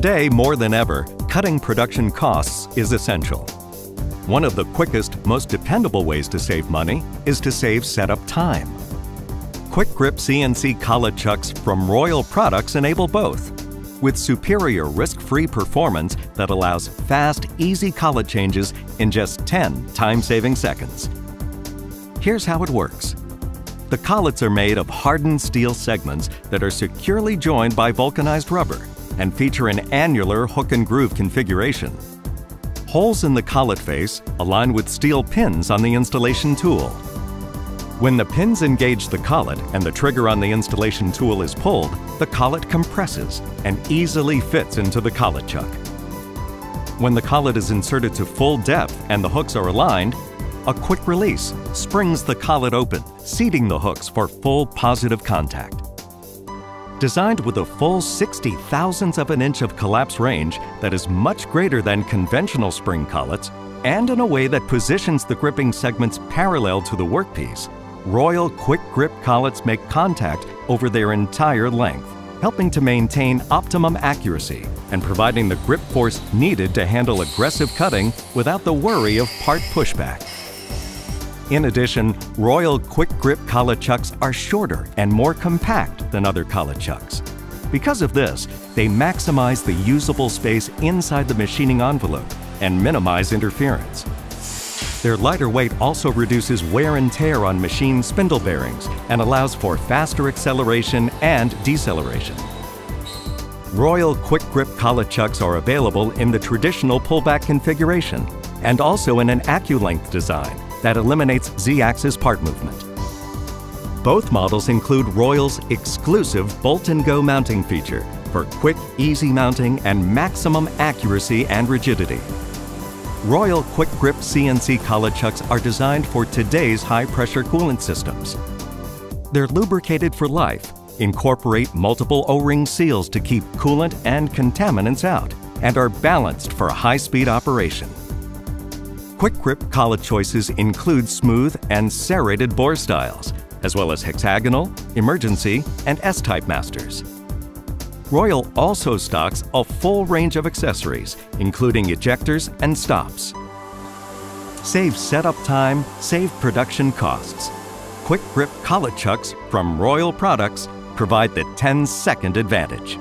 Today, more than ever, cutting production costs is essential. One of the quickest, most dependable ways to save money is to save setup time. Quick Grip CNC collet chucks from Royal Products enable both, with superior risk-free performance that allows fast, easy collet changes in just 10 time-saving seconds. Here's how it works. The collets are made of hardened steel segments that are securely joined by vulcanized rubber and feature an annular hook and groove configuration. Holes in the collet face align with steel pins on the installation tool. When the pins engage the collet and the trigger on the installation tool is pulled, the collet compresses and easily fits into the collet chuck. When the collet is inserted to full depth and the hooks are aligned, a quick release springs the collet open, seating the hooks for full positive contact. Designed with a full 60 thousandths of an inch of collapse range that is much greater than conventional spring collets, and in a way that positions the gripping segments parallel to the workpiece, Royal Quick Grip collets make contact over their entire length, helping to maintain optimum accuracy and providing the grip force needed to handle aggressive cutting without the worry of part pushback. In addition, Royal Quick Grip collet chucks are shorter and more compact than other collet chucks. Because of this, they maximize the usable space inside the machining envelope and minimize interference. Their lighter weight also reduces wear and tear on machine spindle bearings and allows for faster acceleration and deceleration. Royal Quick Grip collet chucks are available in the traditional pullback configuration and also in an AccuLength design that eliminates Z-axis part movement. Both models include Royal's exclusive Bolt and Go mounting feature for quick, easy mounting and maximum accuracy and rigidity. Royal Quick Grip CNC collet chucks are designed for today's high-pressure coolant systems. They're lubricated for life, incorporate multiple O-ring seals to keep coolant and contaminants out, and are balanced for high-speed operation. Quick Grip collet choices include smooth and serrated bore styles, as well as hexagonal, emergency, and S-type masters. Royal also stocks a full range of accessories, including ejectors and stops. Save setup time, save production costs. Quick Grip collet chucks from Royal Products provide the 10 second advantage.